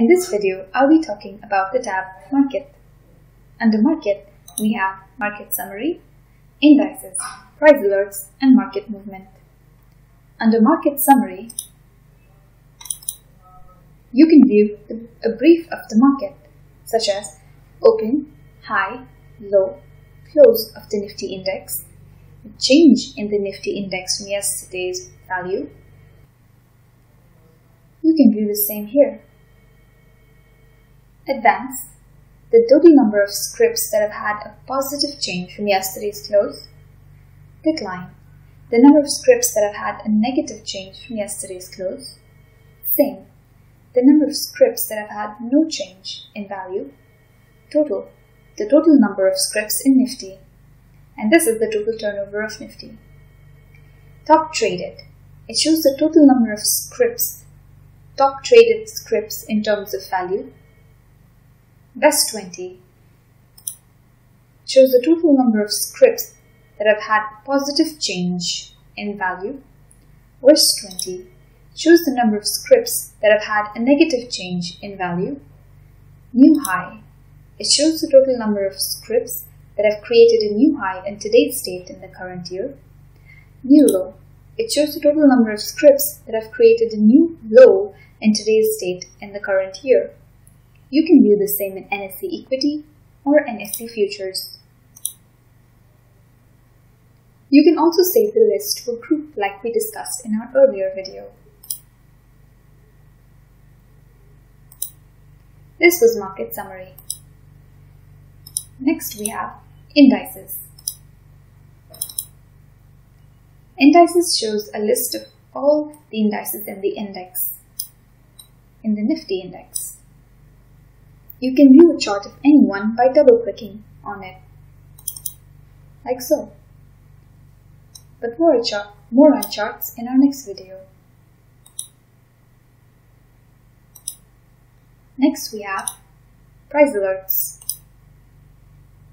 In this video, I'll be talking about the tab Market. Under Market, we have Market Summary, Indices, Price Alerts, and Market Movement. Under Market Summary, you can view the, a brief of the market, such as open, high, low, close of the Nifty index, change in the Nifty index from yesterday's value. You can view the same here. Advance, the total number of scripts that have had a positive change from yesterday's close. Decline, the number of scripts that have had a negative change from yesterday's close. Same, the number of scripts that have had no change in value. Total, the total number of scripts in Nifty. And this is the total turnover of Nifty. Top traded, it shows the total number of scripts, top traded scripts in terms of value Best 20 shows the total number of scripts that have had positive change in value. Worst 20 shows the number of scripts that have had a negative change in value. New high, it shows the total number of scripts that have created a new high in today's state in the current year. New low, it shows the total number of scripts that have created a new low in today's state in the current year. You can view the same in NSE equity or NSE futures. You can also save the list for group like we discussed in our earlier video. This was market summary. Next we have indices. Indices shows a list of all the indices in the index, in the Nifty index. You can view a chart of anyone by double-clicking on it, like so. But more, more on charts in our next video. Next we have price alerts.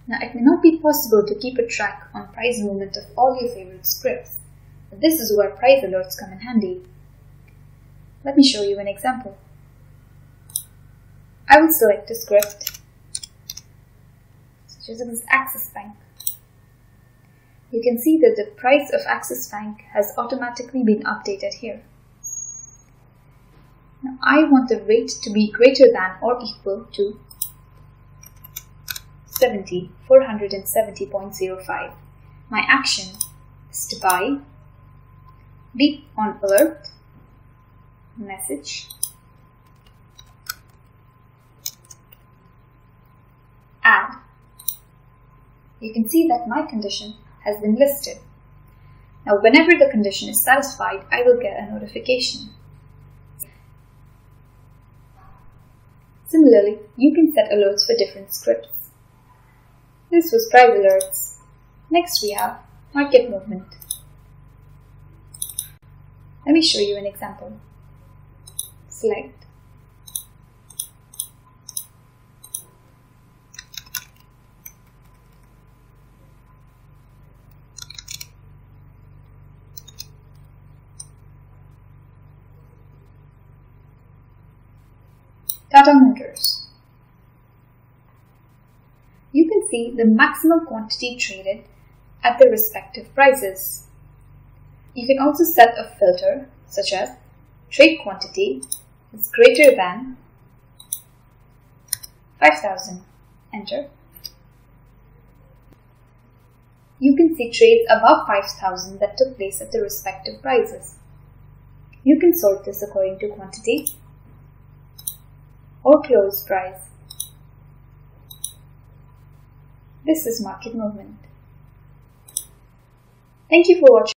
Now it may not be possible to keep a track on price movement of all your favorite scripts, but this is where price alerts come in handy. Let me show you an example. I will select a script, such as Axis Bank. You can see that the price of Axis Bank has automatically been updated here. Now I want the rate to be greater than or equal to 70, 470.05. My action is to buy, beep on alert, message, you can see that my condition has been listed. Now whenever the condition is satisfied, I will get a notification. Similarly, you can set alerts for different scripts. This was price alerts. Next we have market movement. Let me show you an example. Select Tata. You can see the maximum quantity traded at the respective prices. You can also set a filter such as trade quantity is greater than 5000. Enter. You can see trades above 5000 that took place at the respective prices. You can sort this according to quantity or close price. This is market movement. Thank you for watching.